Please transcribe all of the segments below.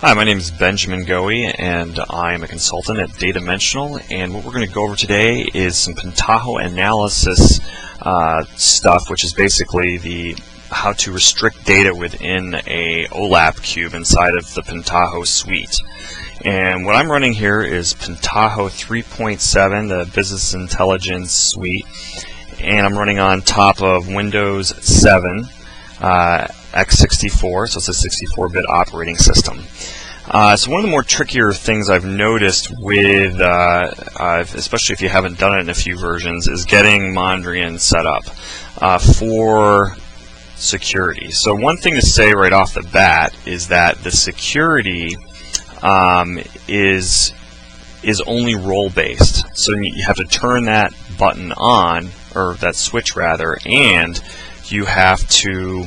Hi, my name is Benjamin Goey and I am a consultant at Datamensional and what we're going to go over today is some Pentaho analysis uh, stuff which is basically the how to restrict data within a OLAP cube inside of the Pentaho suite. And what I'm running here is Pentaho 3.7, the Business Intelligence Suite, and I'm running on top of Windows 7 uh, x64, so it's a 64-bit operating system. Uh, so one of the more trickier things I've noticed with, uh, especially if you haven't done it in a few versions, is getting Mondrian set up uh, for security. So one thing to say right off the bat is that the security um, is is only role based. So you have to turn that button on, or that switch rather, and you have to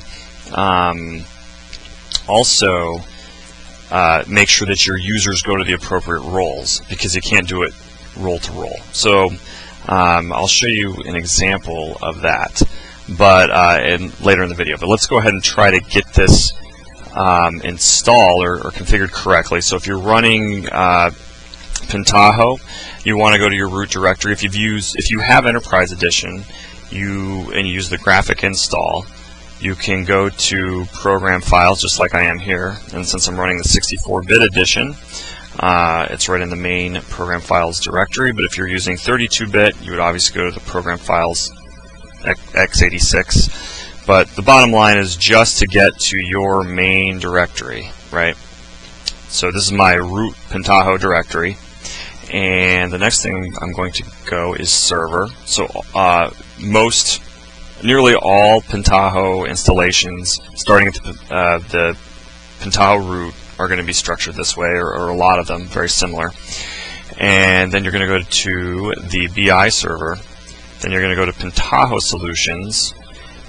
um, also uh, make sure that your users go to the appropriate roles because you can't do it role to role. So um, I'll show you an example of that but uh, in, later in the video. But let's go ahead and try to get this um, installed or, or, configured correctly. So if you're running uh, Pentaho, you want to go to your root directory. If you've used, if you have Enterprise Edition, you and you use the graphic install, you can go to program files just like I am here. And since I'm running the 64-bit edition uh, it's right in the main program files directory. But if you're using 32-bit you would obviously go to the program files x86 but the bottom line is just to get to your main directory right? So this is my root Pentaho directory and the next thing I'm going to go is server so uh, most nearly all Pentaho installations, starting at the, uh, the Pentaho root, are going to be structured this way, or, or, a lot of them, very similar. And then you're going to go to the BI server, then you're going to go to Pentaho Solutions,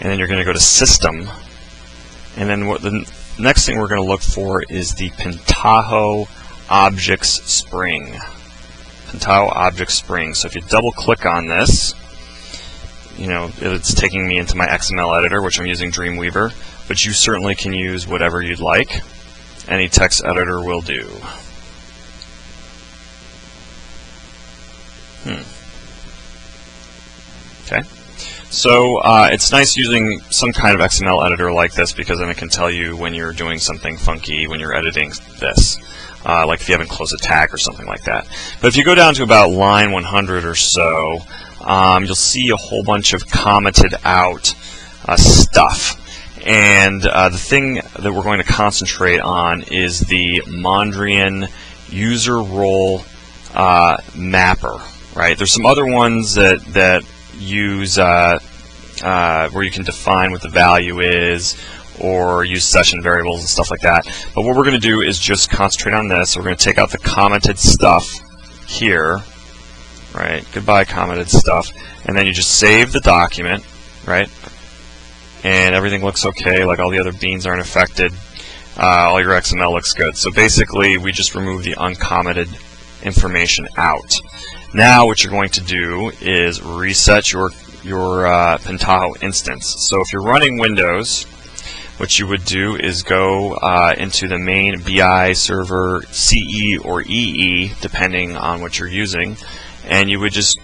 and then you're going to go to System, and then what the next thing we're going to look for is the Pentaho Objects Spring. Pentaho Object Spring. So if you double click on this, you know, it's taking me into my XML editor, which I'm using Dreamweaver, but you certainly can use whatever you'd like. Any text editor will do. Hmm. Okay. So uh, it's nice using some kind of XML editor like this because then it can tell you when you're doing something funky when you're editing this. Uh, like if you haven't closed a tag or something like that. But if you go down to about line 100 or so, um, you'll see a whole bunch of commented out uh, stuff. And uh, the thing that we're going to concentrate on is the Mondrian user role uh, mapper. Right? There's some other ones that that use uh, uh, where you can define what the value is or use session variables and stuff like that. But what we're going to do is just concentrate on this. We're going to take out the commented stuff here right? Goodbye commented stuff. And then you just save the document, right? And everything looks okay, like all the other beans aren't affected. Uh, all your XML looks good. So basically, we just remove the uncommented information out. Now what you're going to do is reset your, your uh, Pentaho instance. So if you're running Windows, what you would do is go uh, into the main BI server CE or EE, depending on what you're using, and you would just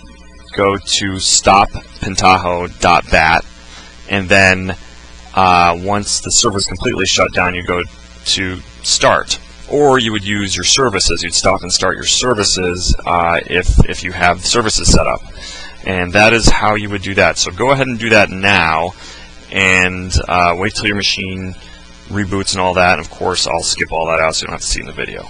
go to stop pentaho.bat and then uh, once the server is completely shut down you go to start. Or you would use your services. You'd stop and start your services uh, if, if you have services set up. And that is how you would do that. So go ahead and do that now and uh, wait till your machine reboots and all that and of course I'll skip all that out so you don't have to see in the video